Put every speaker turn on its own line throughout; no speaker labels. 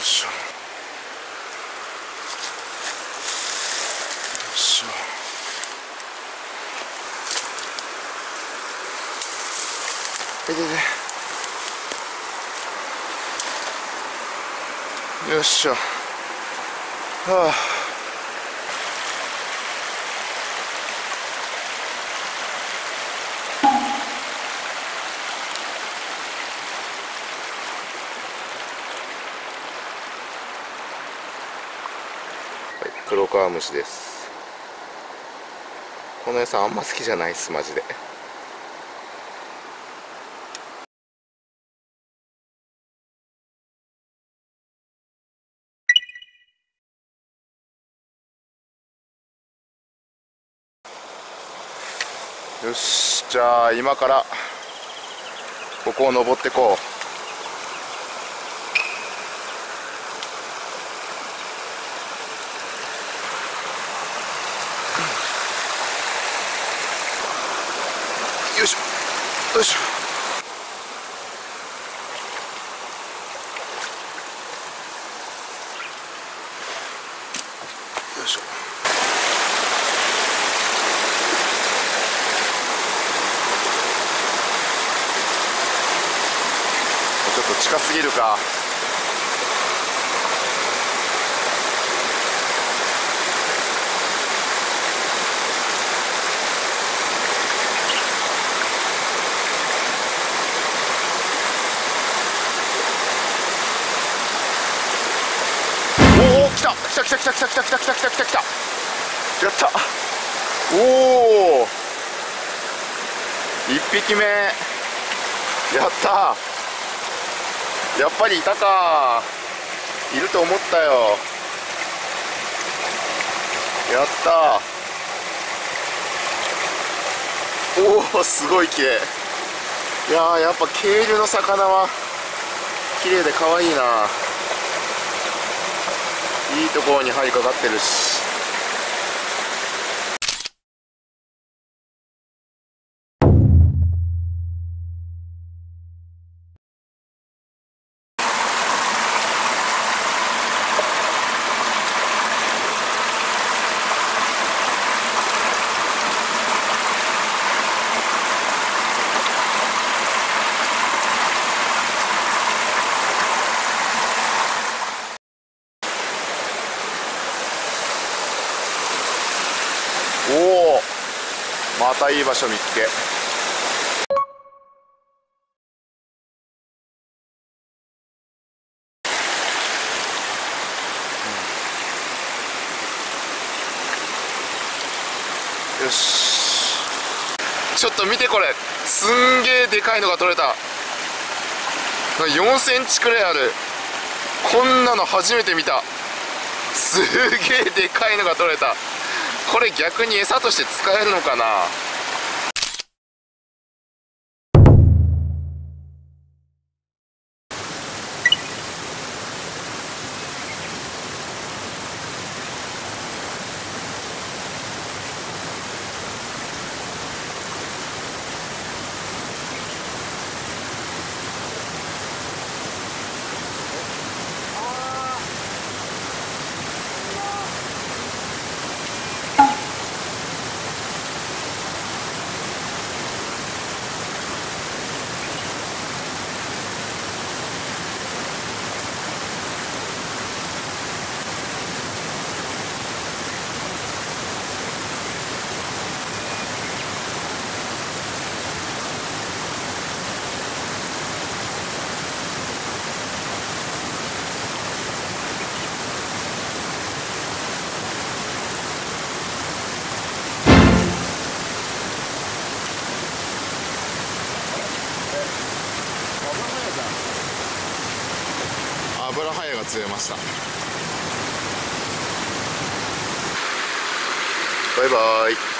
いしょよいしょよっしゃはあ黒川虫です。この餌あんま好きじゃないっすマジで。よしじゃあ今からここを登ってこう。よいしょ。よいしょ。よいしょ。ちょっと近すぎるかおお来た。来た来た来た来た来た来た来た来た来た来たやった。おお一匹目。やった。やっぱりいたか。いると思ったよ。やった。おおすごい綺麗。いややっぱ渓流の魚は綺麗で可愛いな。いいところに針かかってるしおおまたいい場所見つけ。よし。ちょっと見てこれ。すんげえでかいのが取れた。4センチくらいある。こんなの初めて見た。すげえでかいのが取れた。これ逆に餌として使えるのかな？ブラハエが釣れました。バイバイ。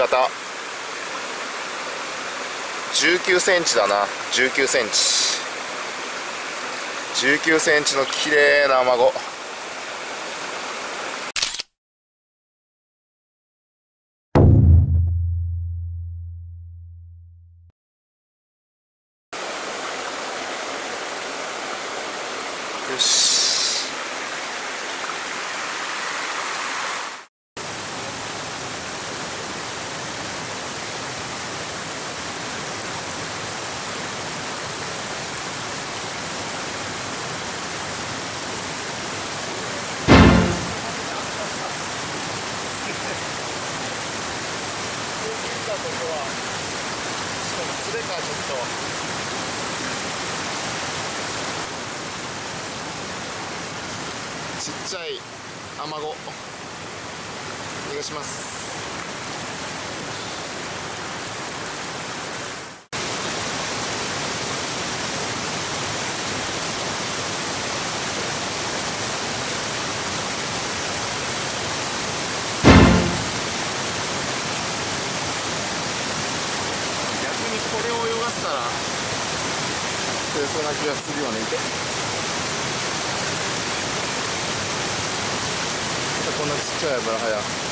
方。19センチだな。19センチ。19センチの綺麗なアちっちゃいアマゴお願いします。逆にこれを泳がせたら釣れそうな気がするよね。いてこんなちっちゃいブラハヤ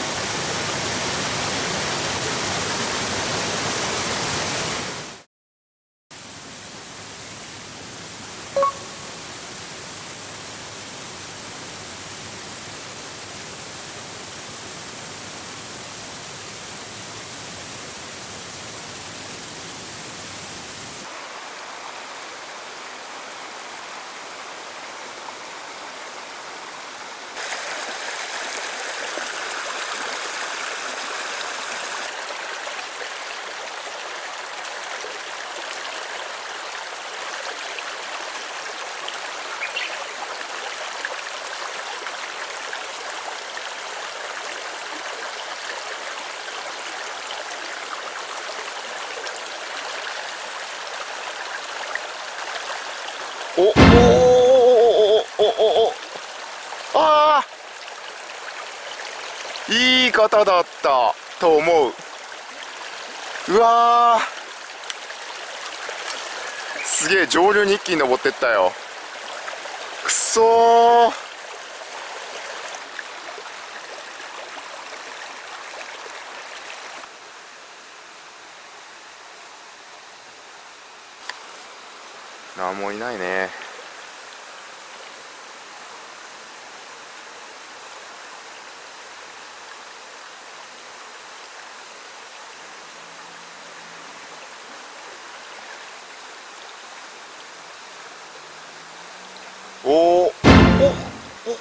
おおおおおおおああいい方だった。と思う。うわー。すげえ上流に一気に登ってったよ。くそー。なんもいないねおーお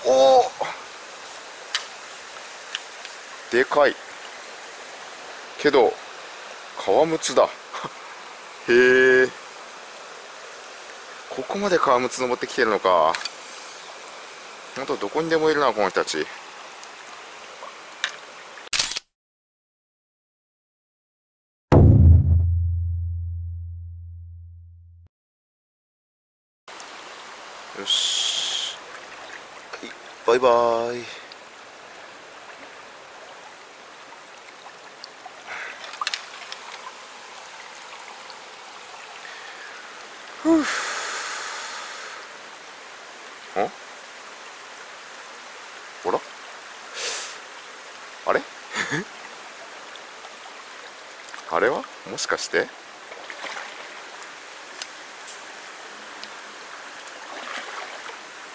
おおでかい。けど川むつだ。へえ。ここまで川むつ登ってきてるのか。ほんとどこにでもいるなこの人たち。よし。はいバイバーイ。ふうん？ほら？あれ？あれは？もしかして？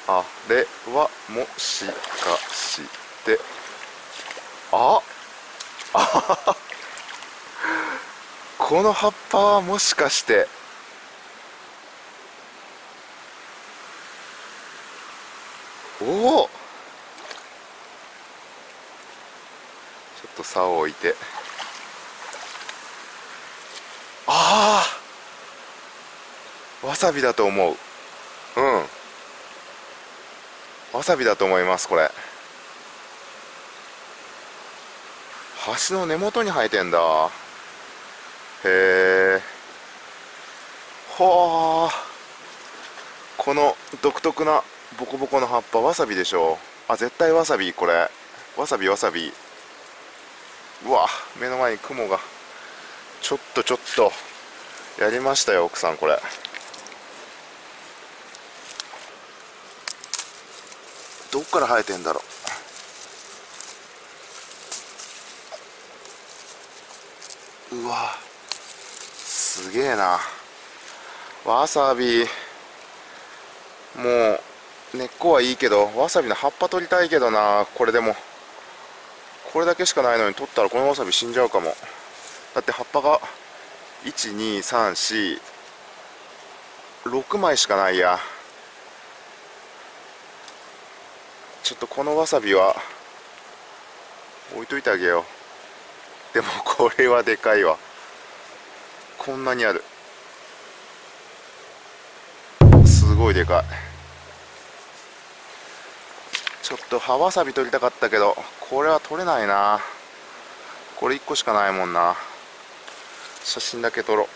あれはもしかして？ああ？この葉っぱはもしかしておおちょっと竿を置いて。ああわさびだと思う。うん。わさびだと思いますこれ。橋の根元に生えてんだ。へえはあこの独特なボコボコの葉っぱわさびでしょあ絶対わさびこれ。わさびわさび。うわ目の前に雲がちょっとちょっとやりましたよ奥さんこれ。どっから生えてんだろう。うわすげえな。わさびもう根っこはいいけどわさびの葉っぱ取りたいけどなこれでも。これだけしかないのに取ったらこのわさび死んじゃうかも。だって葉っぱが12346枚しかないや。ちょっとこのわさびは置いといてあげよう。でもこれはでかいわ。こんなにある。すごいでかい。ちょっと葉わさび取りたかったけどこれは取れないな。これ1個しかないもんな。写真だけ撮ろう。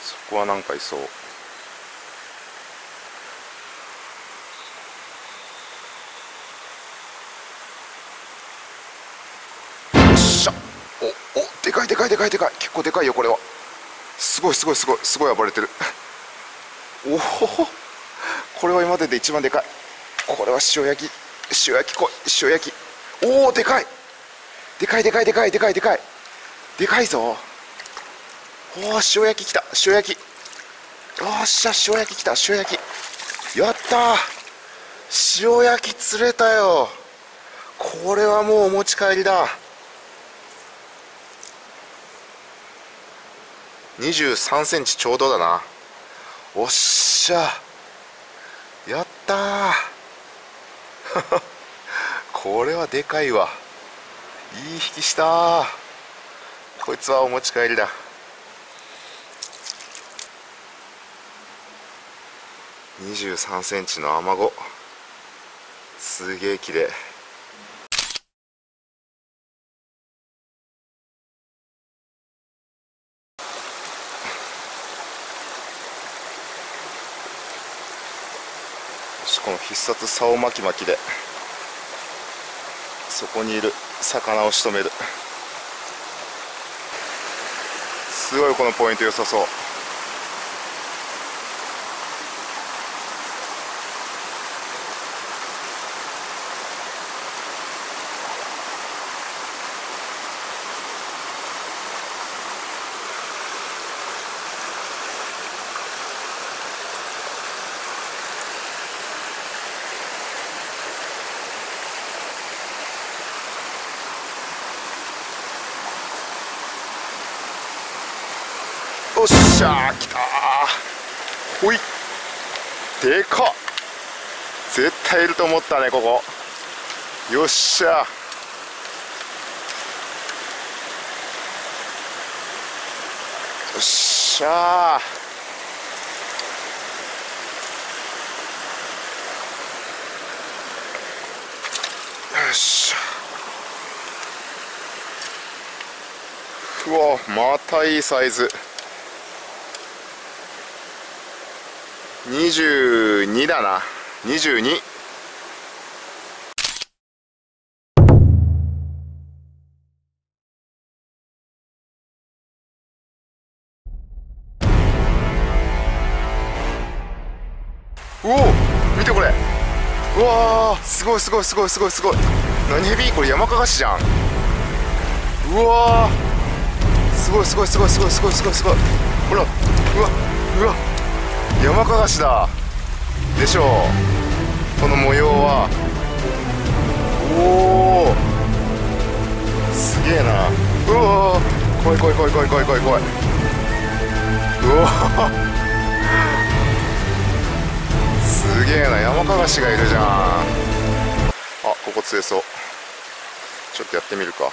そこはなんかいそう。かいでかい。結構でかいよこれは。すごいすごいすごい。すごい暴れてる。おおこれは今までで一番でかい。これは塩焼き。塩焼きこい。塩焼き。おおでかい。でかいでかいでかいでかいでかい。でかいぞ。おお塩焼ききた。塩焼き。よっしゃ塩焼ききた。塩焼き。やった塩焼き釣れたよ。これはもうお持ち帰りだ。23センチちょうどだな。おっしゃ。やったー。これはでかいわ。いい引きしたこいつはお持ち帰りだ。23センチのアマゴ。すげえ綺麗この必殺竿巻き巻きでそこにいる魚を仕留める。すごいこのポイント良さそうよっしゃー来たー。ほい。でかっ。絶対いると思ったねここ。よっしゃよっしゃよっしゃうわまたいいサイズ。22だな。22うお見てこれ。うわすごいすごいすごいすごいすごい。何ヘビこれ山かがしじゃん。うわすごいすごいすごいすごいすごいすごいすごい。ほらうわうわ。山かがしだ。でしょう。この模様は。おおすげえな。うわ怖い怖い怖い怖い怖い怖い怖い。うわすげえな。山かがしがいるじゃん。あここ強そう。ちょっとやってみるか。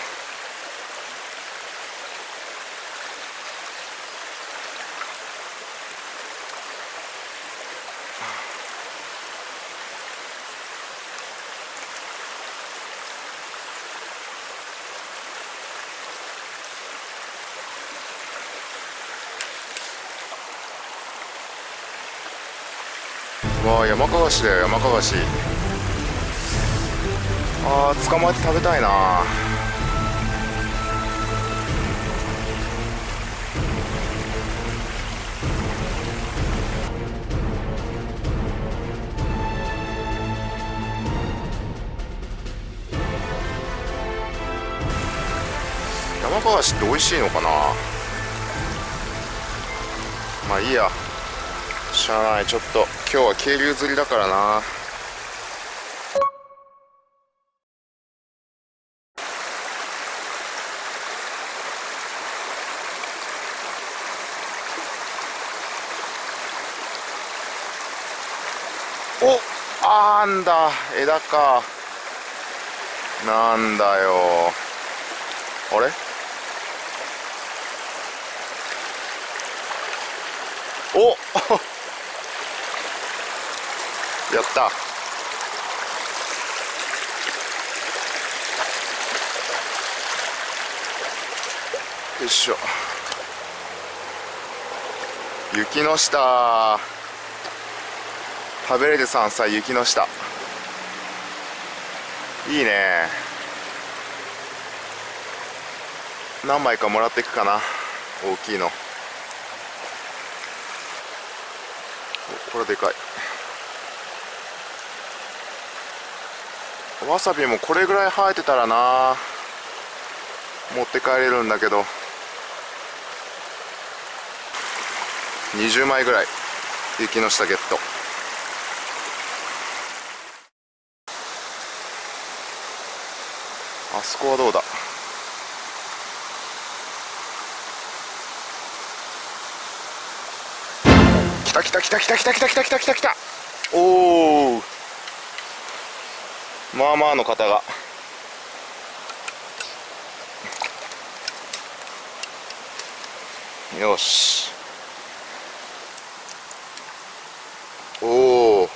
わあ山かがしだよ山かがしあー捕まえて食べたいな。山かがしって美味しいのかな？まあいいや。しゃあない。ちょっと今日は渓流釣りだからな。おあんだ。枝か。なんだよ。あれ？おやった。よいしょ。雪の下。食べれる山菜雪の下。いいね。何枚かもらっていくかな。大きいの。これでかい。わさびもこれぐらい生えてたらな。持って帰れるんだけど。20枚ぐらい。雪の下ゲット。あそこはどうだ？来た来た来た来た来た来た来た来た来た来た。おおまあまあの方が。よし。おお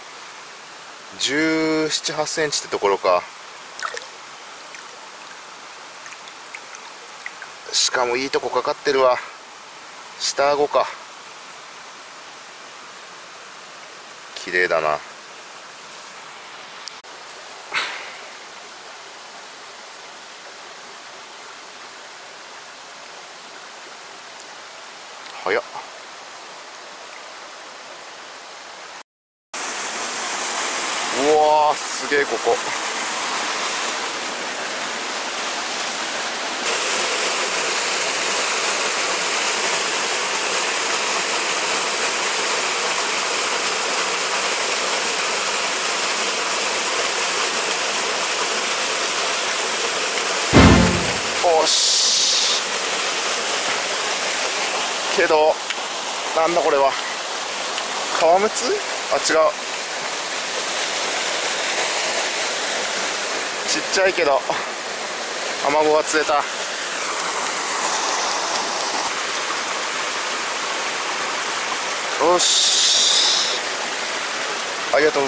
1 7 8センチってところか。しかもいいとこかかってるわ。下顎か。綺麗だな。早っ。うわすげえここおしけどなんだこれは。革ムツあ違う。ちっちゃいけど卵が釣れた。よし。ありがとう。